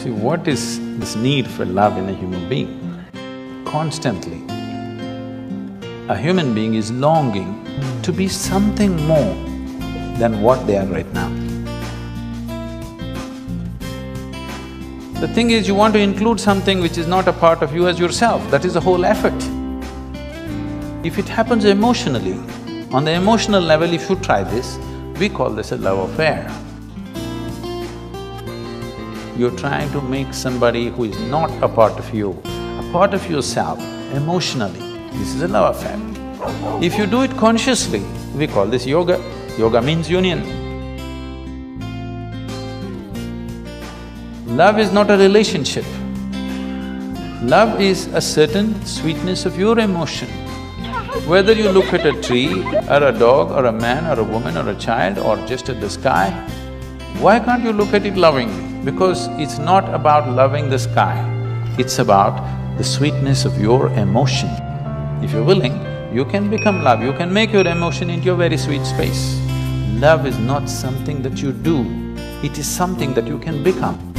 See, what is this need for love in a human being? Constantly, a human being is longing to be something more than what they are right now. The thing is, you want to include something which is not a part of you as yourself, that is the whole effort. If it happens emotionally, on the emotional level, if you try this, we call this a love affair. You're trying to make somebody who is not a part of you, a part of yourself, emotionally. This is a love affair. If you do it consciously, we call this yoga. Yoga means union. Love is not a relationship. Love is a certain sweetness of your emotion. Whether you look at a tree, or a dog, or a man, or a woman, or a child, or just at the sky, why can't you look at it lovingly? Because it's not about loving the sky, it's about the sweetness of your emotion. If you're willing, you can become love, you can make your emotion into a very sweet space. Love is not something that you do, it is something that you can become.